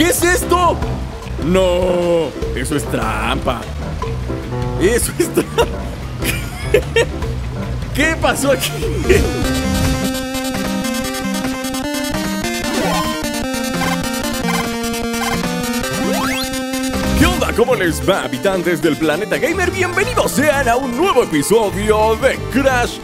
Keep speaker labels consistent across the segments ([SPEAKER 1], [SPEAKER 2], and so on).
[SPEAKER 1] ¿Qué es esto? No, eso es trampa. Eso es trampa. ¿Qué pasó aquí? ¿Qué onda? ¿Cómo les va, habitantes del planeta gamer? Bienvenidos sean a un nuevo episodio de Crash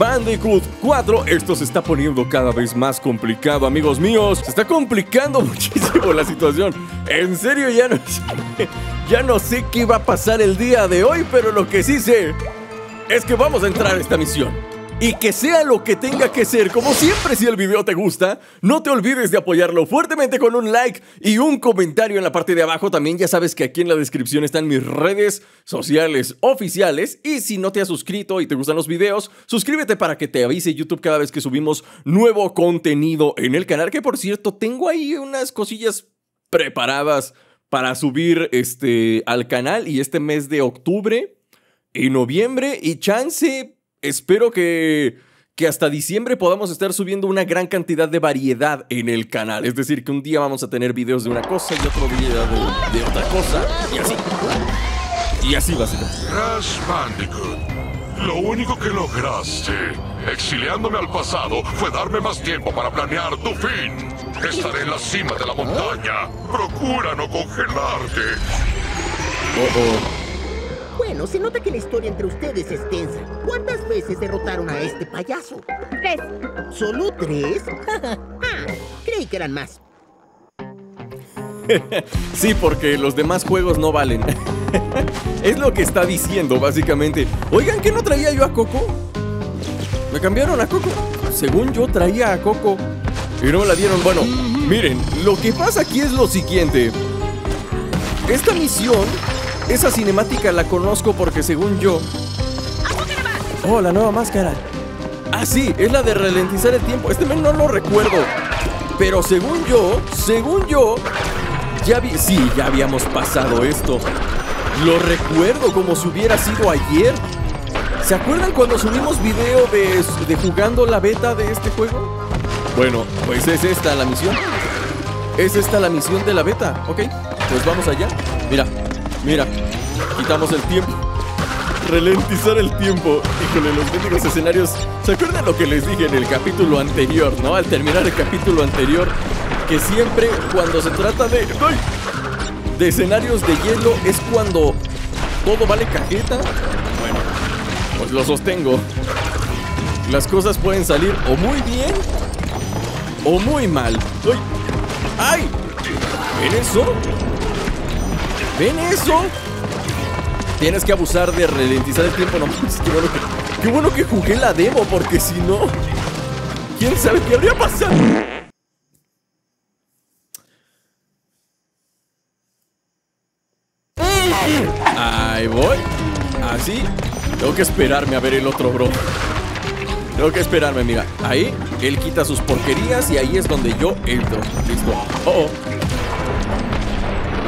[SPEAKER 1] Bandicoot 4. Esto se está poniendo cada vez más complicado, amigos míos. Se está complicando muchísimo la situación. En serio, ya no sé, ya no sé qué va a pasar el día de hoy, pero lo que sí sé es que vamos a entrar a esta misión. Y que sea lo que tenga que ser, como siempre si el video te gusta, no te olvides de apoyarlo fuertemente con un like y un comentario en la parte de abajo. También ya sabes que aquí en la descripción están mis redes sociales oficiales. Y si no te has suscrito y te gustan los videos, suscríbete para que te avise YouTube cada vez que subimos nuevo contenido en el canal. Que por cierto, tengo ahí unas cosillas preparadas para subir este, al canal y este mes de octubre y noviembre y chance espero que, que hasta diciembre podamos estar subiendo una gran cantidad de variedad en el canal. Es decir, que un día vamos a tener videos de una cosa y otro día de, de otra cosa. Y así. Y así básicamente.
[SPEAKER 2] Crash Bandicoot. Lo único que lograste, exiliándome al pasado, fue darme más tiempo para planear tu fin. Estaré en la cima de la montaña. Procura no congelarte.
[SPEAKER 1] Oh, oh.
[SPEAKER 3] Bueno, se nota que la historia entre ustedes es tensa. ¿Cuántas veces derrotaron a este payaso?
[SPEAKER 4] Tres.
[SPEAKER 3] ¿Solo tres? ah, creí que eran más.
[SPEAKER 1] Sí, porque los demás juegos no valen. es lo que está diciendo, básicamente. Oigan, ¿qué no traía yo a Coco? Me cambiaron a Coco. Según yo traía a Coco. Y no me la dieron. Bueno, miren, lo que pasa aquí es lo siguiente. Esta misión, esa cinemática la conozco porque según yo... Oh, la nueva máscara. Ah, sí, es la de ralentizar el tiempo. Este men no lo recuerdo. Pero según yo, según yo, ya vi, sí, ya habíamos pasado esto. Lo recuerdo como si hubiera sido ayer. ¿Se acuerdan cuando subimos video de, de jugando la beta de este juego? Bueno, pues es esta la misión. Es esta la misión de la beta, ¿ok? Pues vamos allá. Mira, mira, quitamos el tiempo. Ralentizar el tiempo. Híjole, los médicos escenarios. ¿Se acuerdan lo que les dije en el capítulo anterior, no? Al terminar el capítulo anterior, que siempre cuando se trata de. ¡Ay! De escenarios de hielo es cuando todo vale cajeta. Bueno, pues lo sostengo. Las cosas pueden salir o muy bien o muy mal. ¡Ay! ¡Ay! ¿Ven eso? ¿Ven eso? Tienes que abusar de ralentizar el tiempo. No qué bueno que, qué bueno que jugué la demo, porque si no, quién sabe qué habría pasado. Ahí voy. Así. Tengo que esperarme a ver el otro bro. Tengo que esperarme, mira. Ahí, él quita sus porquerías y ahí es donde yo entro. Listo. Oh, oh.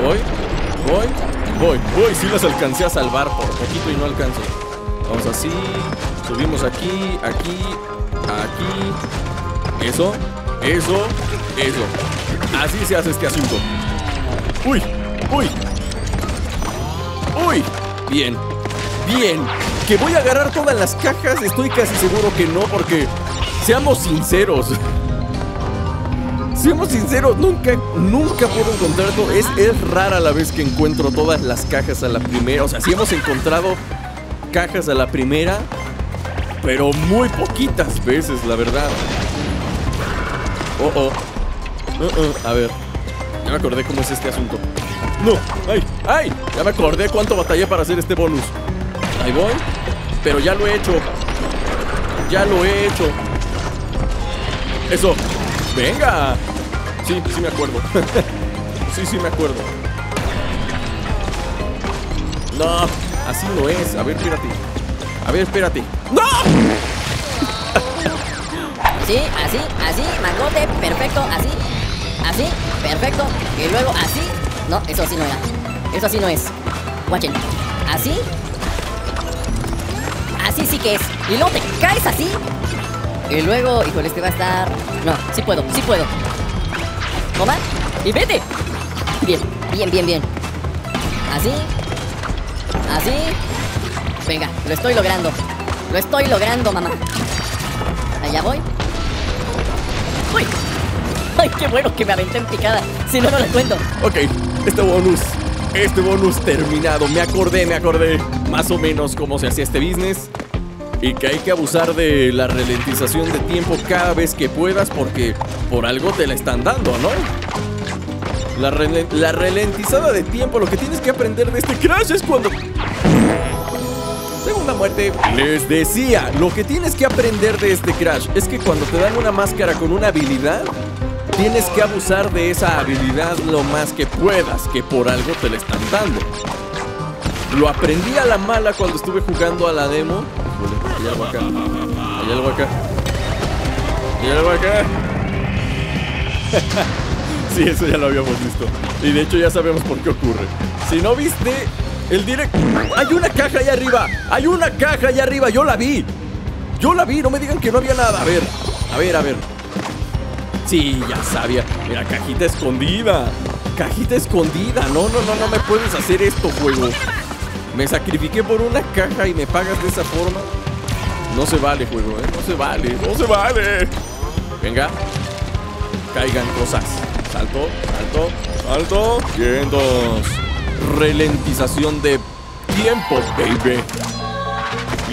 [SPEAKER 1] Voy, voy, voy, voy. Sí las alcancé a salvar por poquito y no alcanzo. Vamos así. Subimos aquí, aquí, aquí. Eso, eso, eso. Así se hace este asunto. Uy, uy. Uy, bien, bien. Que voy a agarrar todas las cajas, estoy casi seguro que no, porque seamos sinceros. Seamos sinceros, nunca, nunca puedo encontrar todo. Es, es rara la vez que encuentro todas las cajas a la primera. O sea, sí hemos encontrado cajas a la primera, pero muy poquitas veces, la verdad. Oh, oh. Uh, uh, A ver, ya me acordé cómo es este asunto. No, ay, ay, ya me acordé cuánto batallé para hacer este bonus. Ahí voy, pero ya lo he hecho. Ya lo he hecho. Eso, venga. Sí, sí me acuerdo. sí, sí me acuerdo. No, así no es. A ver, espérate. A ver, espérate. ¡No!
[SPEAKER 4] Sí, así, así, mangote, perfecto, así, así, perfecto. Y luego así. No, eso sí no era. Eso sí no es. Watchen. Así. Así sí que es. Y luego te caes así. Y luego, híjole, este va a estar. No, sí puedo, sí puedo. Toma. Y vete. Bien, bien, bien, bien. Así. Así. Venga, lo estoy logrando. Lo estoy logrando, mamá. Allá voy. ¡Uy! ¡Ay, qué bueno que me aventé en picada! Si no, no le cuento.
[SPEAKER 1] Ok, este bonus. Este bonus terminado. Me acordé, me acordé más o menos cómo se hacía este business. Y que hay que abusar de la ralentización de tiempo cada vez que puedas porque por algo te la están dando, ¿no? La, la ralentizada de tiempo, lo que tienes que aprender de este crash es cuando... Segunda muerte. Les decía, lo que tienes que aprender de este crash es que cuando te dan una máscara con una habilidad, tienes que abusar de esa habilidad lo más que puedas, que por algo te la están dando. Lo aprendí a la mala cuando estuve jugando a la demo. Híjole, hay algo acá. Hay algo acá. Hay algo acá. sí, eso ya lo habíamos visto. Y de hecho ya sabemos por qué ocurre. Si no viste el direct... Hay una caja allá arriba. Hay una caja allá arriba. Yo la vi. Yo la vi. No me digan que no había nada. A ver. A ver, a ver. Sí, ya sabía. Mira, cajita escondida. Cajita escondida. No, no, no, no me puedes hacer esto, juego. Me sacrifiqué por una caja y me pagas de esa forma. No se vale, juego, ¿eh? No se vale. No se vale. Venga. Caigan cosas. Salto, salto, salto. Vientos. Ralentización de tiempo, baby.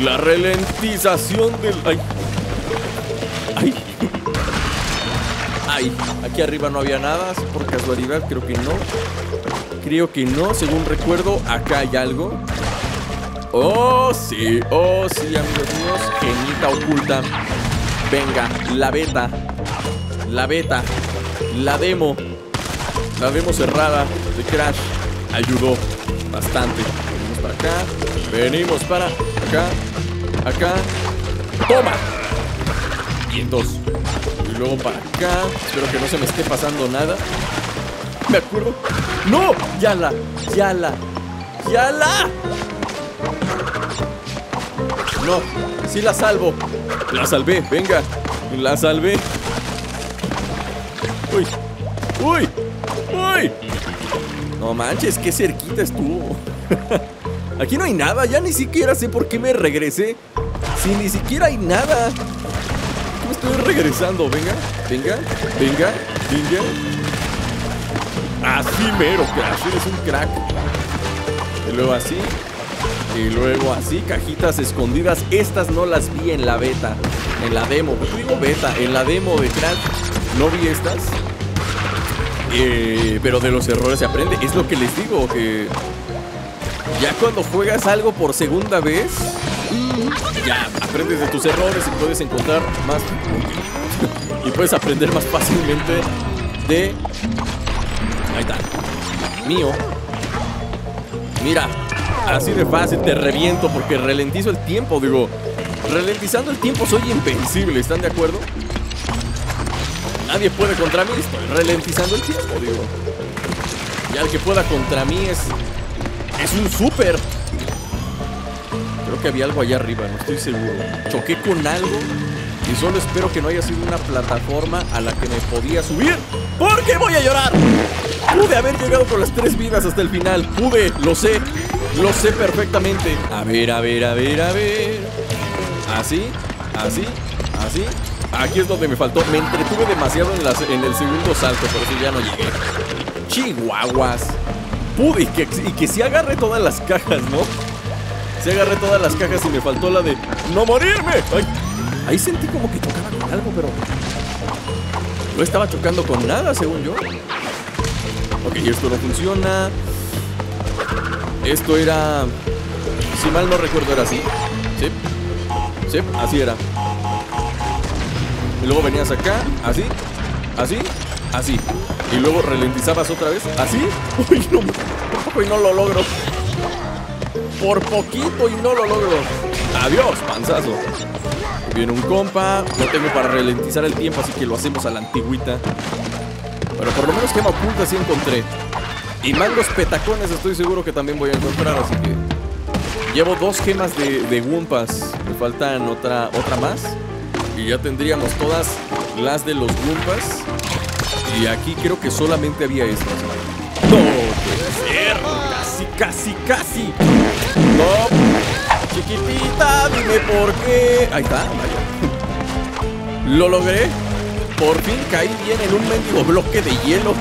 [SPEAKER 1] La ralentización del... Ay. Ay. Ay, aquí arriba no había nada, por casualidad, creo que no. Creo que no, según recuerdo, acá hay algo. Oh, sí, oh, sí, amigos míos. Genita oculta. Venga, la beta. La beta. La demo. La demo cerrada de Crash ayudó bastante. Venimos para acá. Venimos para acá. Acá. ¡Toma! Vientos. Y luego para acá. Espero que no se me esté pasando nada. Me acuerdo. ¡No! ¡Yala! ¡Yala! ¡Yala! No, sí la salvo. La salvé, venga. La salvé. Uy. Uy. Uy. No manches, qué cerquita estuvo. Aquí no hay nada, ya ni siquiera sé por qué me regresé. Si ni siquiera hay nada. Estoy regresando, venga, venga, venga, venga. Así mero, Crash, eres un crack. Y luego así. Y luego así, cajitas escondidas. Estas no las vi en la beta. En la demo. ¿Por qué digo beta? En la demo de Crash no vi estas. Eh, pero de los errores se aprende. Es lo que les digo, que ya cuando juegas algo por segunda vez, ya aprendes de tus errores y puedes encontrar más. y puedes aprender más fácilmente de. Ahí está. Mío. Mira, así de fácil te reviento porque ralentizo el tiempo. Digo, ralentizando el tiempo soy invencible, ¿están de acuerdo? Nadie puede contra mí, estoy ralentizando el tiempo, digo. Y al que pueda contra mí es. Es un súper. Creo que había algo allá arriba, no estoy seguro. Choqué con algo y solo espero que no haya sido una plataforma a la que me podía subir. Porque voy a llorar. Pude haber llegado con las tres vidas hasta el final. Pude, lo sé. Lo sé perfectamente. A ver, a ver, a ver, a ver. Así, así, así. Aquí es donde me faltó. Me entretuve demasiado en, el segundo salto, por eso ya no llegué. Chihuahuas. Pude y que, y que sí agarré todas las cajas, ¿no? Sí agarré todas las cajas y me faltó la de ¡No morirme! Ay, ahí sentí como que chocaba con algo, pero. No estaba chocando con nada, según yo. Ok, esto no funciona. Esto era. Si mal no recuerdo, era así. Sí. Sí, así era. Y luego venías acá, así, así, así. Y luego ralentizabas otra vez, así. Uy, no, por poco y no lo logro. Por poquito y no lo logro. Adiós, panzazo. Viene un compa. No tengo para ralentizar el tiempo, así que lo hacemos a la antigüita. Pero por lo menos gema oculta sí encontré. Y mangos petacones estoy seguro que también voy a encontrar, así que... Llevo dos gemas de, de Wumpas. Me faltan otra, otra más. Y ya tendríamos todas las de los Wumpas. Y aquí creo que solamente había estas. No, puede ser. Casi, casi, casi. No. Chiquitita, dime por qué. Ahí está, vaya. Lo logré. Por fin caí bien en un mendigo bloque de hielo.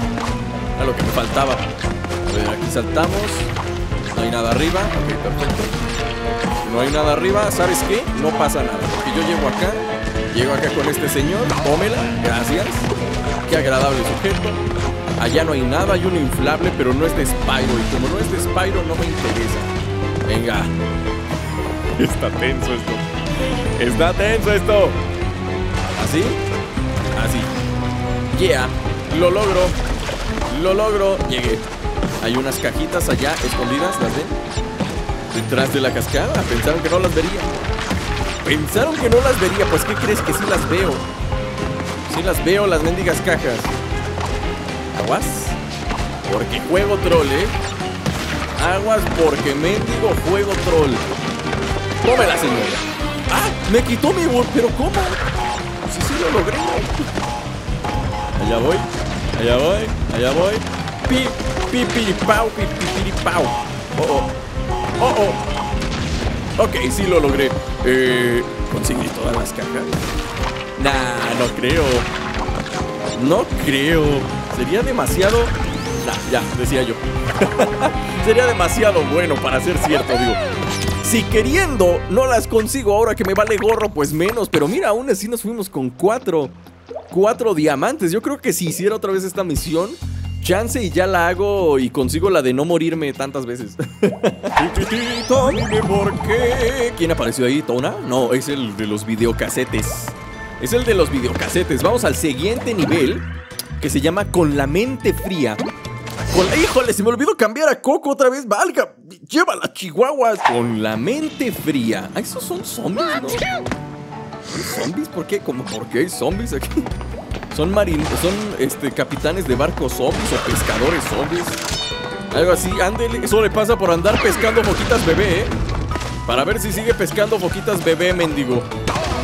[SPEAKER 1] A lo que me faltaba. A ver, aquí saltamos. No hay nada arriba. Ok, perfecto. No hay nada arriba. ¿Sabes qué? No pasa nada. Porque yo llego acá. Llego acá con este señor. Tómela. Gracias. Qué agradable sujeto. Allá no hay nada. Hay uno inflable, pero no es de Spyro. Y como no es de Spyro, no me interesa. Venga. Está tenso esto. Está tenso esto. ¿Así? Así. Yeah. Lo logro. Lo logro. Llegué. Hay unas cajitas allá escondidas, ¿las ven? Detrás de la cascada. Pensaron que no las vería. Pensaron que no las vería. Pues, ¿qué crees que sí las veo? Sí las veo, las mendigas cajas. Aguas. Porque juego troll, ¿eh? Aguas porque mendigo juego troll. Tómela, señora. ¡Ah! Me quitó mi bol. ¿Pero cómo? Lo logré. Allá voy. Allá voy. Allá voy. Pi, pi, pi, pau, pi, pi, pi, pau. Oh, oh. Oh, oh. Ok, sí lo logré. Eh, ¿Conseguí todas las cajas? Nah, no creo. No creo. Sería demasiado. Nah, ya, decía yo. Sería demasiado bueno para ser cierto, digo. Si queriendo no las consigo ahora que me vale gorro, pues menos. Pero mira, aún así nos fuimos con cuatro. Cuatro diamantes. Yo creo que si hiciera otra vez esta misión, chance y ya la hago y consigo la de no morirme tantas veces. Por qué. ¿Quién apareció ahí? ¿Tona? No, es el de los videocasetes. Es el de los videocasetes. Vamos al siguiente nivel que se llama Con la mente fría. ¡Híjole! Se me olvidó cambiar a Coco otra vez. ¡Valga! ¡Llévala, chihuahuas! Con la mente fría. Ah, esos son zombies, ¿no? ¿Son ¿Zombies? ¿Por qué? ¿Cómo? ¿Por qué hay zombies aquí? Son marinos, son este, capitanes de barcos zombies o pescadores zombies. Algo así, ándele. Eso le pasa por andar pescando foquitas bebé, ¿eh? Para ver si sigue pescando foquitas bebé, mendigo.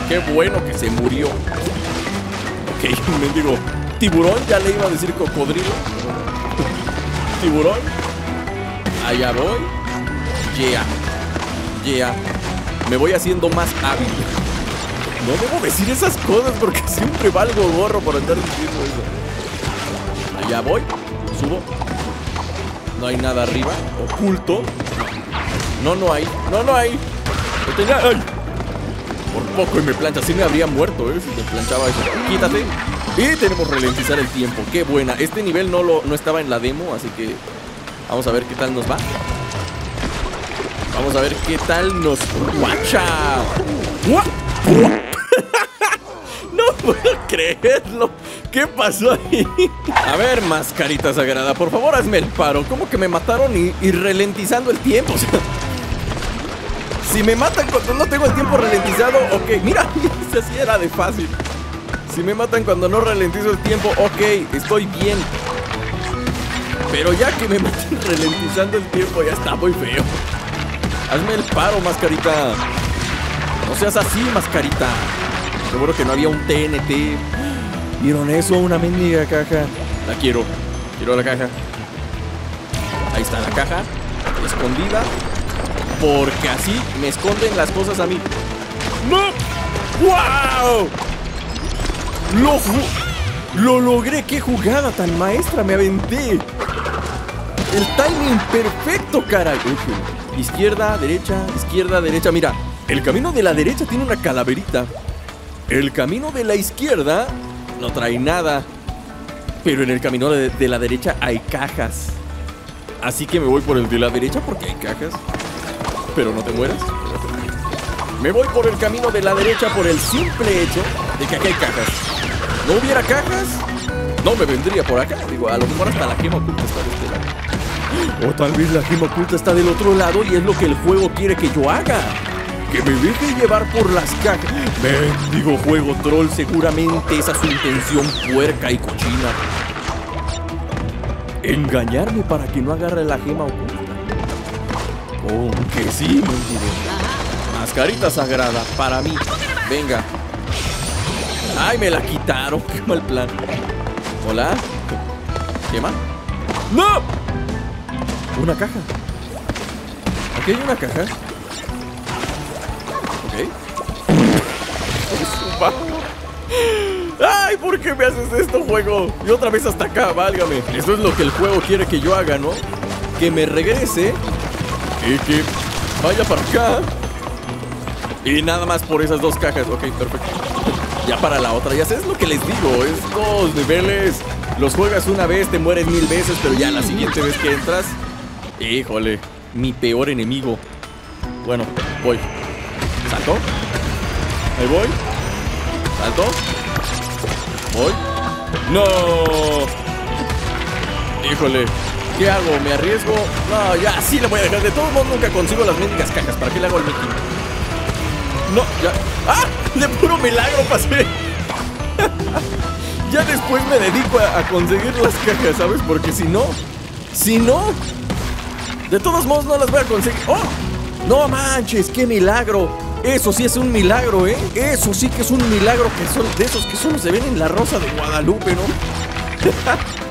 [SPEAKER 1] Qué bueno que se murió. Ok, mendigo. Tiburón, ya le iba a decir cocodrilo. Tiburón. Allá voy. Yeah. Yeah. Me voy haciendo más hábil. No debo decir esas cosas porque siempre valgo gorro por andar diciendo eso. Allá voy. Subo. No hay nada arriba. Oculto. No, no hay. No, no hay. ¡Ay! Por poco y me plancha. Sí me habría muerto, ¿eh? Si me planchaba eso. Quítate. Y tenemos ralentizar el tiempo. Qué buena. Este nivel no, lo, no estaba en la demo, así que vamos a ver qué tal nos va. Vamos a ver qué tal nos... ¡Guacha! ¡Gua- gua- No puedo creerlo. ¿Qué pasó ahí? A ver, mascarita sagrada, por favor hazme el paro. ¿Cómo que me mataron y, ralentizando el tiempo? Si me matan cuando no tengo el tiempo ralentizado, ok. Mira, así era de fácil. Si me matan cuando no ralentizo el tiempo, ok, estoy bien. Pero ya que me maten ralentizando el tiempo, ya está muy feo. Hazme el paro, mascarita. No seas así, mascarita. Seguro que no había un TNT. ¿Vieron eso? Una mendiga caja. La quiero. Quiero la caja. Ahí está la caja. Escondida. Porque así me esconden las cosas a mí. ¡No! ¡Wow! ¡Lo, lo logré! ¡Qué jugada tan maestra me aventé! El timing perfecto, caray. Izquierda, derecha, izquierda, derecha. Mira, el camino de la derecha tiene una calaverita. El camino de la izquierda no trae nada. Pero en el camino de, de la derecha hay cajas. Así que me voy por el de la derecha porque hay cajas. Pero no te mueras. Me voy por el camino de la derecha por el simple hecho de que aquí hay cajas. ¿No hubiera cajas? No me vendría por acá. Digo, a lo mejor hasta la gema oculta está de este lado. O tal vez la gema oculta está del otro lado y es lo que el juego quiere que yo haga. Que me deje llevar por las cajas. Mendigo juego troll, seguramente esa es su intención puerca y cochina. Engañarme para que no agarre la gema oculta. Oh, que sí, mendigo. Mascarita sagrada, para mí. Venga. Ay, me la quitaron. Qué mal plan. Hola. ¿Gema? ¡No! Una caja. Aquí hay una caja. Ok. ¡Ay! ¿Por qué me haces esto, juego? Y otra vez hasta acá, válgame. Esto es lo que el juego quiere que yo haga, ¿no? Que me regrese y que vaya para acá. Y nada más por esas dos cajas. Ok, perfecto. Ya para la otra, ya sé, es lo que les digo. Estos niveles los juegas una vez, te mueres mil veces, pero ya la siguiente vez que entras. Híjole, mi peor enemigo. Bueno, voy. ¿Salto? Ahí voy. ¿Salto? Voy. ¡No! Híjole. ¿Qué hago? ¿Me arriesgo? No, ya, sí le voy a dejar. De todos modos nunca consigo las mendigas cajas. ¿Para qué le hago el Mickey? No, ya. ¡Ah! De puro milagro pasé. ya después me dedico a, conseguir las cajas, ¿sabes? Porque si no, si no, de todos modos no las voy a conseguir. ¡Oh! No manches, qué milagro. Eso sí es un milagro, ¿eh? Eso sí que es un milagro que son de esos que solo se ven en la Rosa de Guadalupe, ¿no?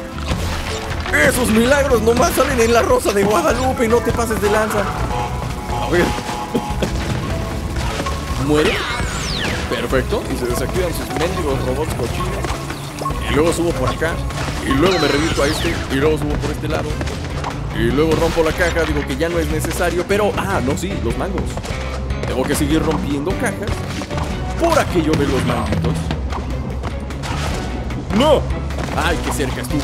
[SPEAKER 1] Esos milagros nomás salen en la Rosa de Guadalupe no te pases de lanza. A ver. Muere. Perfecto. Y se desactivan sus mendigos robots cochinos. Y luego subo por acá. Y luego me revisto a este. Y luego subo por este lado. Y luego rompo la caja. Digo que ya no es necesario. Pero, ah, no, sí, los mangos. Tengo que seguir rompiendo cajas. Por aquello de los manguitos. ¡No! ¡Ay, qué cerca estuvo!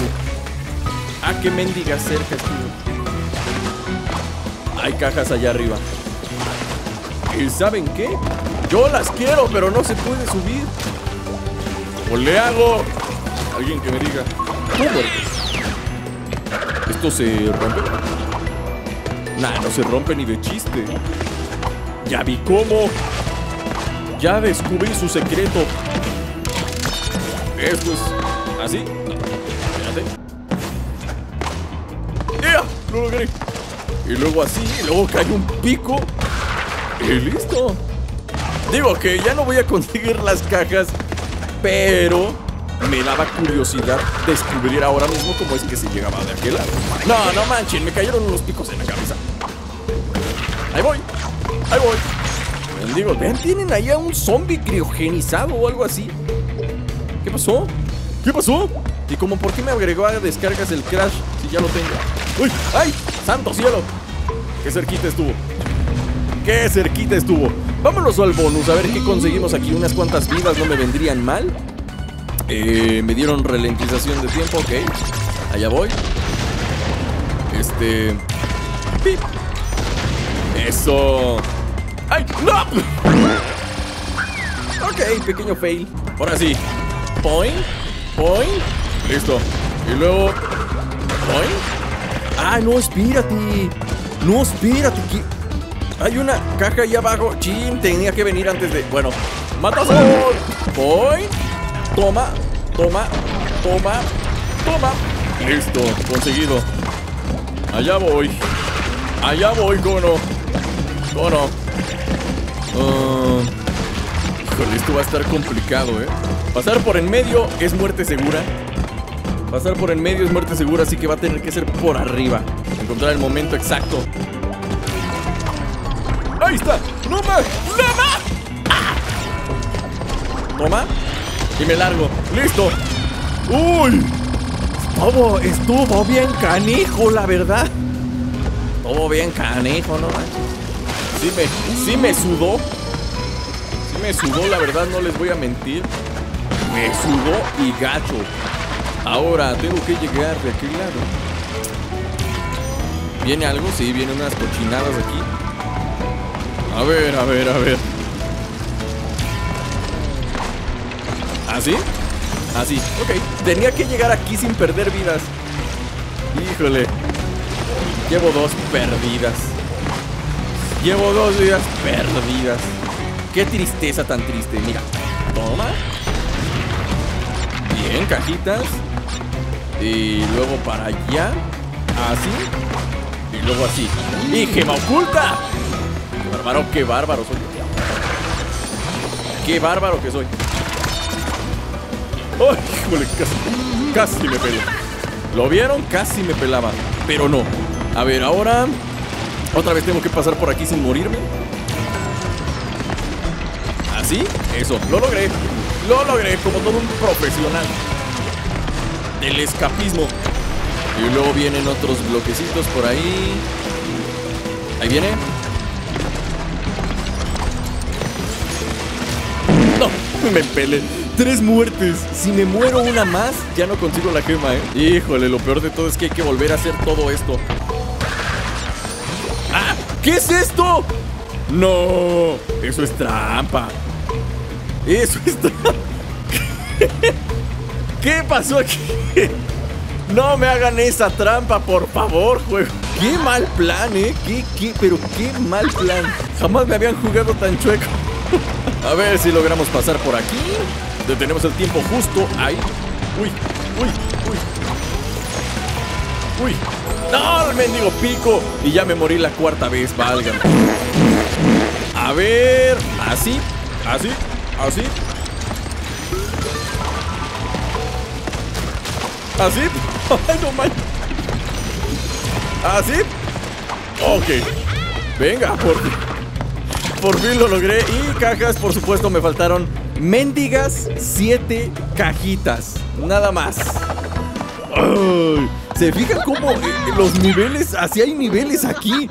[SPEAKER 1] ¡Ah, qué mendiga cerca estuvo! Hay cajas allá arriba. ¿Y saben qué? Yo las quiero, pero no se puede subir. ¿O le hago? Alguien que me diga. ¿Cómo? ¿Esto se rompe? Nah, no se rompe ni de chiste. Ya vi cómo. Ya descubrí su secreto. Esto es así. Espérate. ¡Ea! Lo logré. Y luego así, y luego cae un pico. Y listo. Digo que ya no voy a conseguir las cajas, pero me daba curiosidad descubrir ahora mismo cómo es que se llegaba de aquel lado. No, no manchen, me cayeron unos picos en la cabeza. Ahí voy, ahí voy. Digo, vean, tienen ahí a un zombie criogenizado o algo así. ¿Qué pasó? ¿Qué pasó? ¿Y como por qué me agregó a descargas el crash si ya lo tengo? ¡Uy! ¡Ay! ¡Santo cielo! ¡Qué cerquita estuvo! ¡Qué cerquita estuvo! Vámonos al bonus, a ver qué conseguimos aquí. Unas cuantas vidas no me vendrían mal. Eh, me dieron ralentización de tiempo, ok. Allá voy. Este. ¡Pip! Eso. ¡Ay! ¡No! Ok, pequeño fail. Ahora sí. Point. Point. Listo. Y luego. Point. ¡Ah, no! Espérate. No, espérate. ¿qué? Hay una caja ahí abajo. Chin, tenía que venir antes de. Bueno, matazón. Voy. Toma, toma, toma, toma. Listo, conseguido. Allá voy. Allá voy, cono. Cono. Ah, híjole, esto va a estar complicado, ¿eh? Pasar por en medio es muerte segura. Pasar por en medio es muerte segura, así que va a tener que ser por arriba. Encontrar el momento exacto. ¡Ahí está! ¡No más! ¡No más! ¡Ah! Toma. Y me largo. ¡Listo! ¡Uy! Estuvo, bien canijo, la verdad. Estuvo bien canijo, ¿no manches? Sí me, sí me sudó. Sí me sudó, la verdad, no les voy a mentir. Me sudó y gacho. Ahora tengo que llegar de aquel lado. ¿Viene algo? Sí, vienen unas cochinadas aquí. A ver, a ver, a ver. ¿Así? Así, ok. Tenía que llegar aquí sin perder vidas. Híjole. Llevo dos perdidas. Llevo dos vidas perdidas. Qué tristeza tan triste. Mira. Toma. Bien, cajitas. Y luego para allá. Así. Y luego así. ¡Y gema oculta! Qué bárbaro, soy. Qué bárbaro que soy. ¡Ay, híjole! Casi, casi me pelo. ¿Lo vieron? Casi me pelaba. Pero no. A ver, ahora... Otra vez tengo que pasar por aquí sin morirme. ¿Así? Eso, lo logré. Lo logré como todo un profesional. Del escapismo. Y luego vienen otros bloquecitos por ahí. Ahí viene. me pele. Tres muertes. Si me muero una más, ya no consigo la gema, ¿eh? Híjole, lo peor de todo es que hay que volver a hacer todo esto. ¡Ah! ¿Qué es esto? No, eso es trampa. Eso es trampa. ¿Qué pasó aquí? No me hagan esa trampa, por favor, juego. Qué mal plan, ¿eh? ¿Qué, qué, pero qué mal plan. Jamás me habían jugado tan chueco. A ver si logramos pasar por aquí. Detenemos el tiempo justo ahí. Uy, uy, uy. Uy. ¡No! El mendigo pico. Y ya me morí la cuarta vez, válgame. A ver. Así, así, así. ¿Así? ¡Ay, no manches! ¿Así? Ok. Venga, por. Por fin lo logré. Y cajas, por supuesto, me faltaron mendigas siete cajitas. Nada más. ¿Se fijan cómo eh, los niveles, así hay niveles aquí?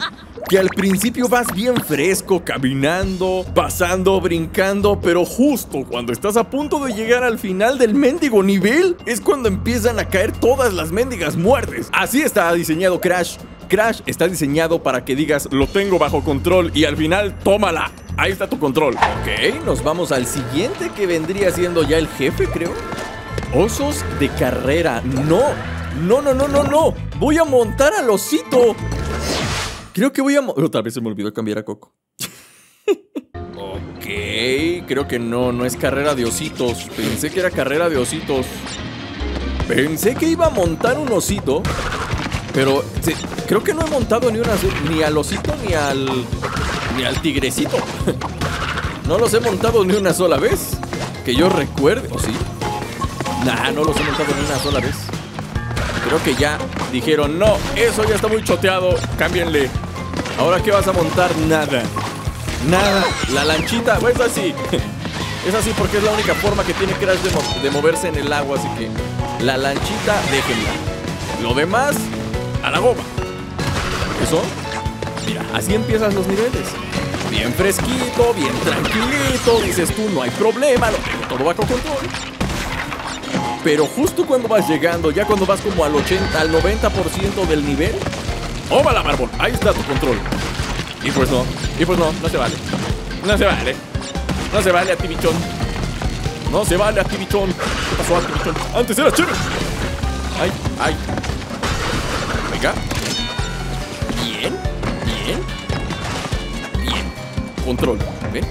[SPEAKER 1] Que al principio vas bien fresco, caminando, pasando, brincando, pero justo cuando estás a punto de llegar al final del mendigo nivel, es cuando empiezan a caer todas las mendigas muertes. Así está diseñado Crash. Crash está diseñado para que digas, lo tengo bajo control y al final, tómala. Ahí está tu control. Ok, nos vamos al siguiente que vendría siendo ya el jefe, creo. Osos de carrera. No, no, no, no, no, no. Voy a montar al osito. Creo que voy a... Otra vez se me olvidó cambiar a Coco. ok, creo que no, no es carrera de ositos. Pensé que era carrera de ositos. Pensé que iba a montar un osito. Pero creo que no he montado ni, una, ni al osito ni al... Ni al tigrecito. no los he montado ni una sola vez. Que yo recuerde. ¿O sí? Nah, no los he montado ni una sola vez. Creo que ya dijeron, no, eso ya está muy choteado, cámbienle. Ahora qué vas a montar, nada. Nada. La lanchita, pues así. Es así porque es la única forma que tiene Crash de moverse en el agua, así que la lanchita, déjenla. Lo demás, a la goma. Eso, mira, así empiezan los niveles. Bien fresquito, bien tranquilito, dices tú, no hay problema, lo tengo todo bajo control. Pero justo cuando vas llegando, ya cuando vas como al 80, al 90% del nivel, ¡Óvala, Marbol! Ahí está tu control. Y pues no, y pues no, no se vale. No se vale. No se vale a ti, bichón. No se vale a ti, bichón. ¿Qué pasó a ti? Antes era chévere. Ay, ay. Bien, bien. Bien. Control. ¿Ven?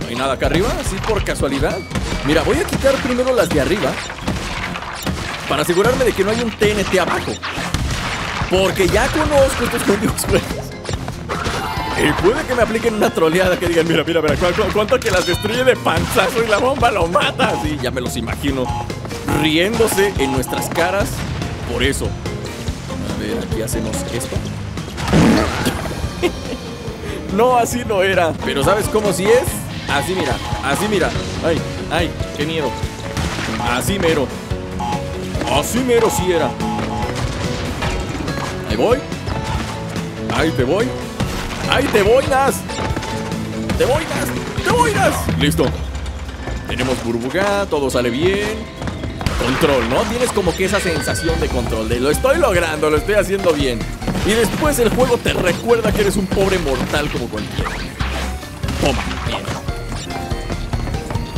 [SPEAKER 1] No hay nada acá arriba, así por casualidad. Mira, voy a quitar primero las de arriba. Para asegurarme de que no hay un TNT abajo. Porque ya conozco estos códigos juegos. Y puede que me apliquen una troleada que digan, mira, mira, mira, ¿cu cu cuánto que las destruye de panzazo y la bomba lo mata. Sí, ya me los imagino. Riéndose en nuestras caras. Por eso. A ver, aquí hacemos esto. no, así no era. Pero ¿sabes cómo sí es? Así mira, así mira. Ay, ay, qué miedo. Así mero. Así mero sí era. Ahí voy. Ahí te voy. Ahí te voy, Nas. Te voy, Nas. Te voy, Nas. Listo. Tenemos burbuja, todo sale bien. Control, ¿no? Tienes como que esa sensación de control, de lo estoy logrando, lo estoy haciendo bien. Y después el juego te recuerda que eres un pobre mortal como cualquiera. Toma, bien.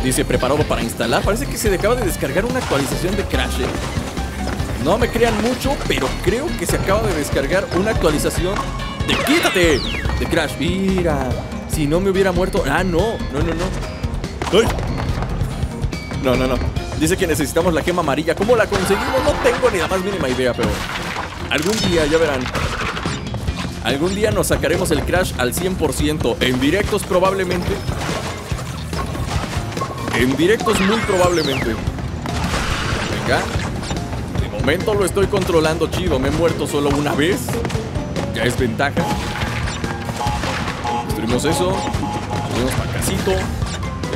[SPEAKER 1] Dice, preparado para instalar. Parece que se acaba de descargar una actualización de Crash. ¿eh? No me crean mucho, pero creo que se acaba de descargar una actualización de ¡Quítate! De Crash. Mira, si no me hubiera muerto. Ah, no, no, no, no. ¡Ay! No, no, no. Dice que necesitamos la gema amarilla. ¿Cómo la conseguimos? No tengo ni la más mínima idea, pero algún día ya verán. Algún día nos sacaremos el Crash al 100%. En directos probablemente. En directos muy probablemente. Venga. momento lo estoy controlando chido. Me he muerto solo una vez. Ya es ventaja. Destruimos eso. Destruimos pacasito.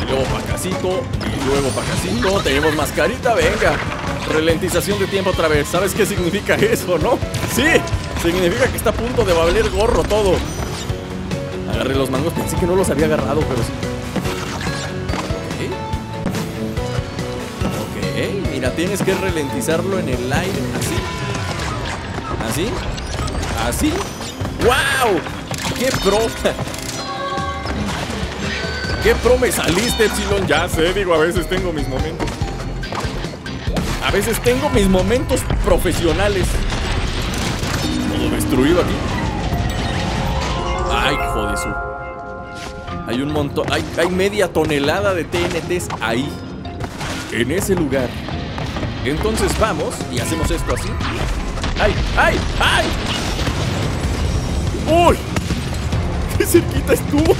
[SPEAKER 1] Y luego pacasito. Y luego pacasito. Tenemos mascarita. Venga. Ralentización de tiempo otra vez. ¿Sabes qué significa eso, no? Sí. Significa que está a punto de valer gorro todo. Agarré los mangos. Pensé que no los había agarrado, pero sí. Ok. Mira, tienes que ralentizarlo en el aire. Así. Así. Así. ¡Wow! ¡Qué pro! ¡Qué pro me Epsilon! Ya sé, digo, a veces tengo mis momentos. A veces tengo mis momentos profesionales. Todo destruido aquí. ¡Ay, hijo de su! Hay un montón. Hay media tonelada de TNTs ahí. En ese lugar. Entonces vamos y hacemos esto así. ¡Ay! ¡Ay! ¡Ay! ¡Uy! ¡Qué cerquita estuvo!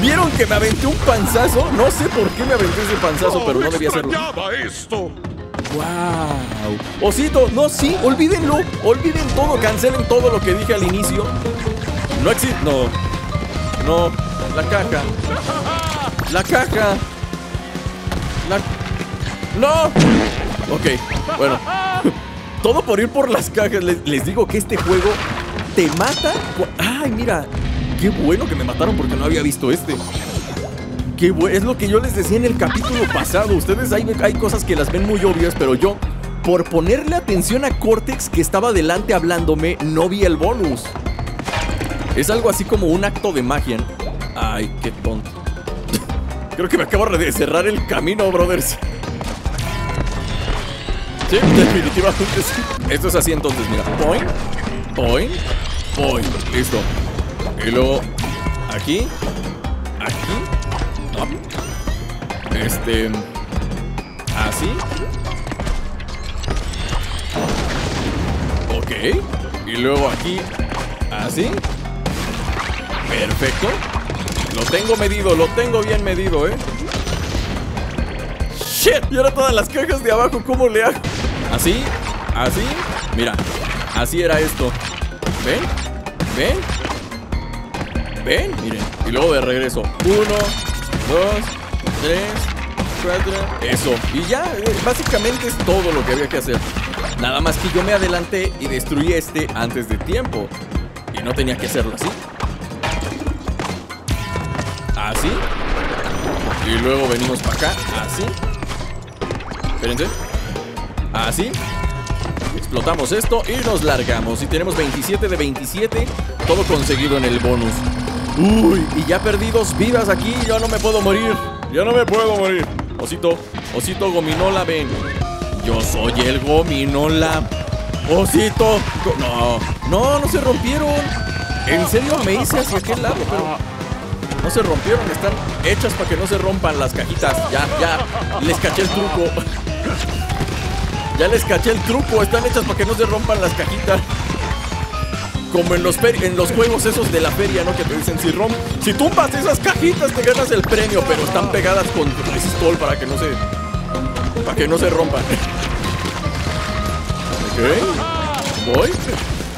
[SPEAKER 1] ¿Vieron que me aventé un panzazo? No sé por qué me aventé ese panzazo, pero no debía hacerlo.
[SPEAKER 2] esto!
[SPEAKER 1] ¡Wow! Osito, no, sí, olvídenlo. Olviden todo, cancelen todo lo que dije al inicio. No existe. No. No. La caja. La caja. La. ¡No! Ok, bueno. Todo por ir por las cajas. Les, les digo que este juego te mata. ¡Ay, mira! Qué bueno que me mataron porque no había visto este. Qué bu- es lo que yo les decía en el capítulo pasado. Ustedes hay, hay cosas que las ven muy obvias, pero yo, por ponerle atención a Cortex que estaba delante hablándome, no vi el bonus. Es algo así como un acto de magia. Ay, qué tonto. Creo que me acabo de cerrar el camino, brothers. Sí, definitivamente sí. Esto es así entonces, mira. Point, point, point. Listo. Y luego, aquí, aquí. Este, así. Ok. Y luego aquí, así. Perfecto. Lo tengo medido, lo tengo bien medido, ¿eh? ¡Shit! Y ahora todas las cajas de abajo, ¿cómo le hago? Así, así. Mira, así era esto. ¿Ven? ¿Ven? ¿Ven? Miren. Y luego de regreso. Uno, dos, tres, cuatro. Eso. Y ya, eh, básicamente es todo lo que había que hacer. Nada más que yo me adelanté y destruí este antes de tiempo. Y no tenía que hacerlo así. Así. Y luego venimos para acá. Así. Espérense. Así. Explotamos esto y nos largamos. Y tenemos 27 de 27. Todo conseguido en el bonus. Uy, y ya perdí dos vidas aquí. Yo no me puedo morir. Yo no me puedo morir. Osito, osito gominola, ven. Yo soy el gominola. Osito. No, no, no se rompieron. En serio me hice hacia aquel lado, pero no se rompieron. Están hechas para que no se rompan las cajitas. Ya, ya. Les caché el truco. Ya les caché el truco. Están hechas para que no se rompan las cajitas. Como en los, en los juegos esos de la feria, ¿no? Que te dicen, si, rom si tumbas esas cajitas te ganas el premio, pero están pegadas con resistol para que no se... Para que no se rompan. Ok. Voy.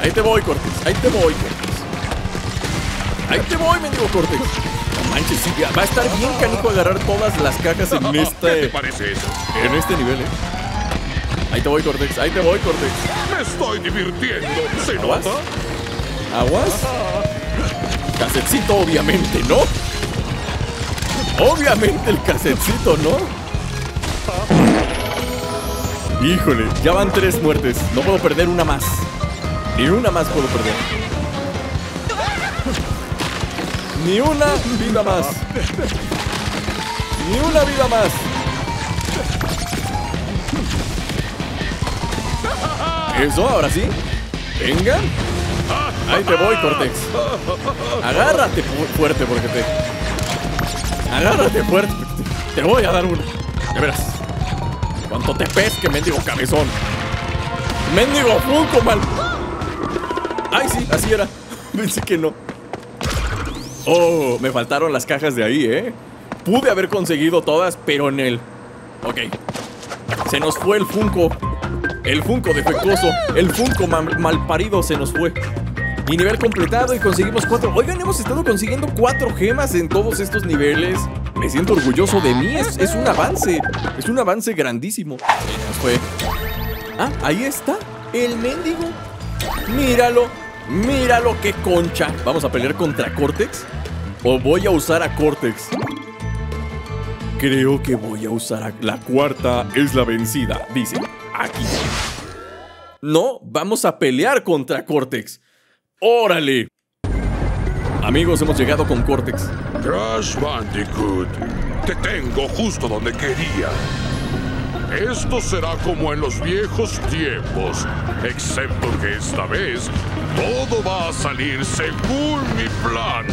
[SPEAKER 1] Ahí te voy, Cortex. Ahí te voy, Cortex. Ahí te voy, mendigo Cortex. No manches, sí, va a estar bien canijo agarrar todas las cajas en
[SPEAKER 2] ¿Qué te
[SPEAKER 1] este...
[SPEAKER 2] parece eso?
[SPEAKER 1] En este nivel, ¿eh? Ahí te voy, Cortex. Ahí te voy, Cortex.
[SPEAKER 2] Me estoy divirtiendo. ¿Se nota?
[SPEAKER 1] Aguas. Casetcito, obviamente, ¿no? Obviamente el casetcito, ¿no? Híjole, ya van tres muertes. No puedo perder una más. Ni una más puedo perder. Ni una vida más. Ni una vida más. Eso, ahora sí. Venga. Ahí te voy, Cortex. Agárrate fu- fuerte porque te. Agárrate fuerte. te voy a dar una. De veras. Cuanto te pesque, mendigo cabezón. Mendigo Funko, mal. Ay, sí, así era. Pensé que no. Oh, me faltaron las cajas de ahí, ¿eh? Pude haber conseguido todas, pero en el. Ok. Se nos fue el Funko. El Funko defectuoso, el Funko mal, malparido se nos fue. Y nivel completado y conseguimos cuatro. Oigan, hemos estado consiguiendo cuatro gemas en todos estos niveles. Me siento orgulloso de mí, es, un avance. Es un avance grandísimo. Fue. Ah, ahí está, el mendigo. Míralo, míralo qué concha. ¿Vamos a pelear contra Cortex? ¿O voy a usar a Cortex? Creo que voy a usar a... La cuarta es la vencida, dice. Aquí. No, vamos a pelear contra Cortex. ¡Órale! Amigos, hemos llegado con Cortex.
[SPEAKER 2] Crash Bandicoot, te tengo justo donde quería. Esto será como en los viejos tiempos, excepto que esta vez todo va a salir según mi plan.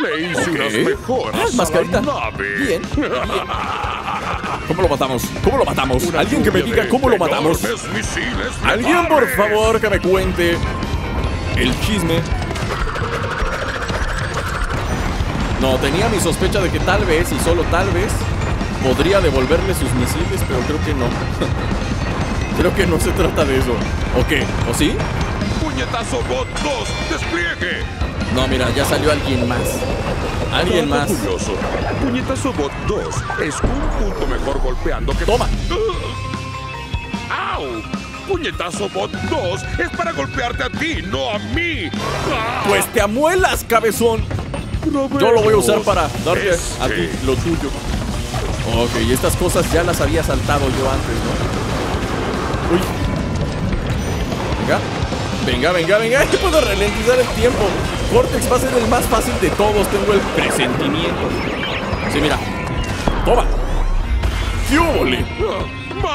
[SPEAKER 2] Le hice unas mejoras
[SPEAKER 1] Ah,
[SPEAKER 2] a la nave.
[SPEAKER 1] Bien. ¿Cómo lo matamos? ¿Cómo lo matamos? Alguien que me diga
[SPEAKER 2] de
[SPEAKER 1] por matamos. Alguien, por favor, que me cuente el chisme. No, tenía mi sospecha de que tal vez, y solo tal vez, podría devolverle sus misiles, pero creo que no. creo que no se trata de eso. ¿O qué? ¿O sí?
[SPEAKER 2] Puñetazo Bot 2, despliegue.
[SPEAKER 1] No, mira, ya salió alguien más. Alguien más.
[SPEAKER 2] Curioso. Puñetazo Bot 2 es un punto mejor golpeando que.
[SPEAKER 1] Toma.
[SPEAKER 2] ¡Au! Puñetazo Bot 2 es para golpearte a ti, no a mí. ¡Ah!
[SPEAKER 1] Pues te amuelas, cabezón. Yo lo voy a usar para darle a ti lo tuyo. Ok, y estas cosas ya las había saltado yo antes, ¿no? Uy. Venga. Venga, venga, venga. Puedo ralentizar el tiempo. Cortex va a ser el más fácil de todos. Tengo el presentimiento. Sí, mira. Toma. ¡Qué óvole!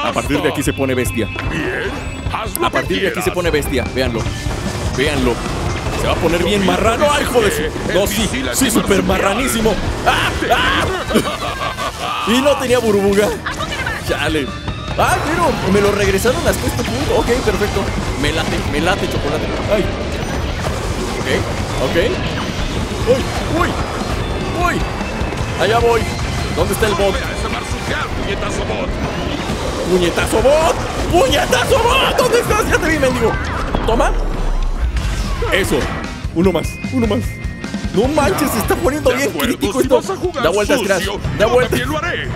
[SPEAKER 1] A partir de aquí se pone bestia.
[SPEAKER 2] Bien,
[SPEAKER 1] A partir de aquí se pone bestia. Véanlo. Véanlo. Se va a poner bien marrano. ¡Ay, hijo de su! No, sí, sí, súper marranísimo. ¡Ah! ¡Ah! Y no tenía burbuga. Chale. Ah, pero me lo regresaron hasta este punto. Ok, perfecto. Me late, me late chocolate. Ay. Ok. Uy, uy, uy. Allá voy. ¿Dónde está el bot?
[SPEAKER 2] Puñetazo Bot.
[SPEAKER 1] ¡Puñetazo bot! ¡Puñetazo bot! ¿Dónde estás? Ya te vi, mendigo. Toma. Eso. Uno más, uno más. No manches, se está poniendo bien
[SPEAKER 2] acuerdo,
[SPEAKER 1] crítico
[SPEAKER 2] si
[SPEAKER 1] esto.
[SPEAKER 2] vas a jugar
[SPEAKER 1] Da vueltas, Crash. Da vueltas.
[SPEAKER 2] lo haré.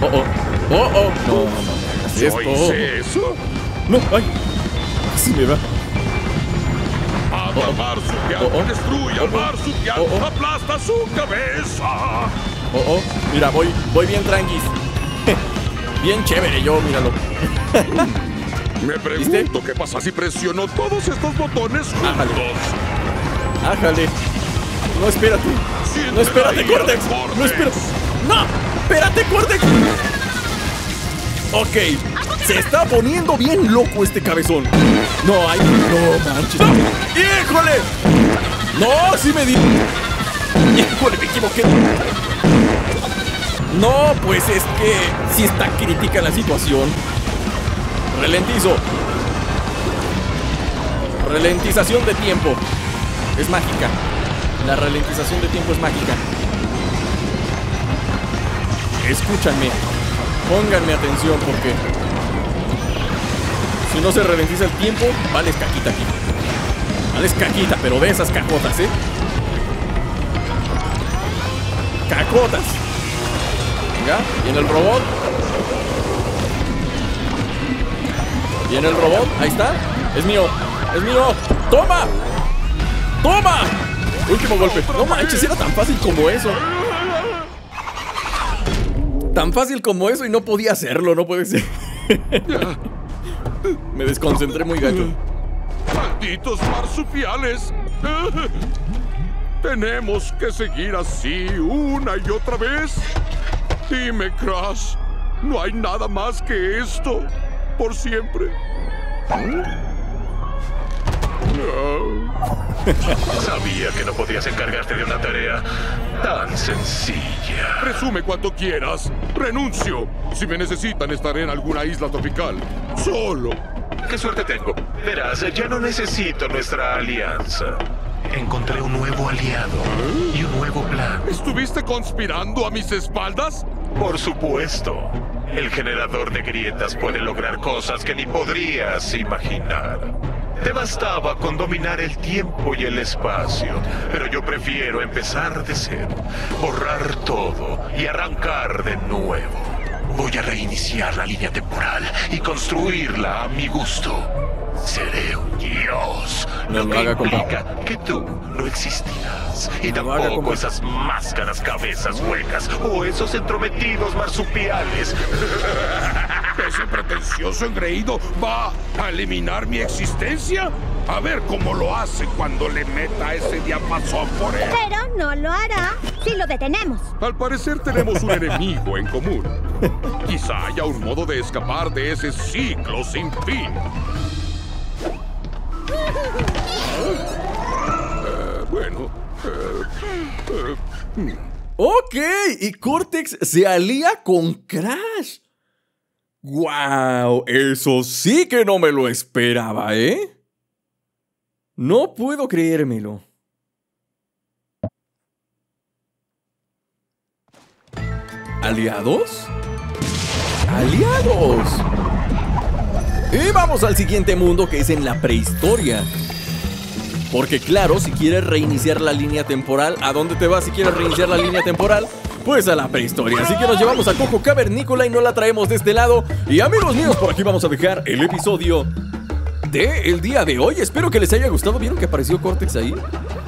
[SPEAKER 1] Oh, oh. Oh, oh. No, no, no. esto.
[SPEAKER 2] eso.
[SPEAKER 1] No, ay. Así me va.
[SPEAKER 2] Habla marsupial, destruye al marsupial, aplasta su cabeza.
[SPEAKER 1] Oh, oh. Mira, voy, voy bien tranquis. bien chévere yo, míralo.
[SPEAKER 2] Me pregunto qué pasa si presiono todos estos botones
[SPEAKER 1] Ájale.
[SPEAKER 2] juntos.
[SPEAKER 1] Ájale. No, espérate. No, espérate, Cortex. No, espérate. No, espérate, Cortex. Ok. Se está poniendo bien loco este cabezón. No, ay, no manches. ¡Híjole! No, sí me di. Híjole, me equivoqué. No, pues es que sí está crítica la situación. Ralentizo. Ralentización de tiempo. Es mágica. La ralentización de tiempo es mágica. Escúchanme. Pónganme atención porque si no se ralentiza el tiempo, vales caquita aquí. Vales caquita, pero de esas cacotas, ¿eh? Cacotas. Venga, viene el robot. Viene el robot, ahí está. Es mío, es mío. ¡Toma! ¡Toma! Último golpe. No manches, era tan fácil como eso. Tan fácil como eso y no podía hacerlo, no puede ser. Me desconcentré muy gacho.
[SPEAKER 2] ¡Malditos marsupiales! ¿Tenemos que seguir así una y otra vez? Dime, Crash, ¿no hay nada más que esto? ¿Por siempre?
[SPEAKER 5] Sabía que no podías encargarte de una tarea tan sencilla.
[SPEAKER 2] Presume cuanto quieras. Renuncio. Si me necesitan, estaré en alguna isla tropical. Solo.
[SPEAKER 5] ¿Qué suerte tengo? Verás, ya no necesito nuestra alianza. Encontré un nuevo aliado y un nuevo plan.
[SPEAKER 2] ¿Estuviste conspirando a mis espaldas?
[SPEAKER 5] Por supuesto. El generador de grietas puede lograr cosas que ni podrías imaginar. Te bastaba con dominar el tiempo y el espacio, pero yo prefiero empezar de cero, borrar todo y arrancar de nuevo. Voy a reiniciar la línea temporal y construirla a mi gusto. Seré un dios,
[SPEAKER 1] No
[SPEAKER 5] lo que
[SPEAKER 1] haga,
[SPEAKER 5] implica que tú no existirás. Y
[SPEAKER 1] No
[SPEAKER 5] tampoco esas máscaras cabezas huecas o esos entrometidos marsupiales.
[SPEAKER 6] ¿Ese pretencioso engreído va a eliminar mi existencia? A ver cómo lo hace cuando le meta ese diapasón por él.
[SPEAKER 7] Pero no lo hará si lo detenemos.
[SPEAKER 6] Al parecer tenemos un enemigo en común. Quizá haya un modo de escapar de ese ciclo sin fin. Eh, bueno,
[SPEAKER 1] Ok, y Cortex se alía con Crash. ¡Wow! Eso sí que no me lo esperaba, ¿eh? No puedo creérmelo. ¿Aliados? ¡Aliados! Y vamos al siguiente mundo que es en la prehistoria. Porque claro, si quieres reiniciar la línea temporal, ¿a dónde te vas si quieres reiniciar la línea temporal? Pues a la prehistoria. Así que nos llevamos a Coco Cavernícola y no la traemos de este lado. Y amigos míos, por aquí vamos a dejar el episodio de el día de hoy. Espero que les haya gustado. ¿Vieron que apareció Cortex ahí?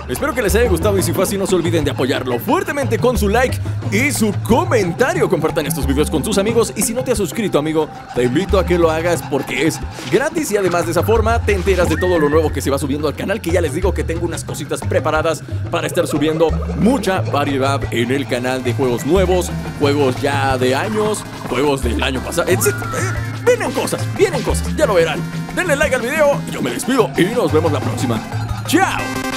[SPEAKER 1] Espero que les haya gustado y si fue así no se olviden de apoyarlo fuertemente con su like y su comentario. Compartan estos videos con tus amigos y si no te has suscrito amigo, te invito a que lo hagas porque es gratis y además de esa forma te enteras de todo lo nuevo que se va subiendo al canal que ya les digo que tengo unas cositas preparadas para estar subiendo mucha variedad en el canal de juegos nuevos, juegos ya de años, juegos del año pasado, etc. Vienen cosas, vienen cosas, ya lo verán. Denle like al video, yo me despido y nos vemos la próxima. ¡Chao!